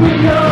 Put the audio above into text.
we go.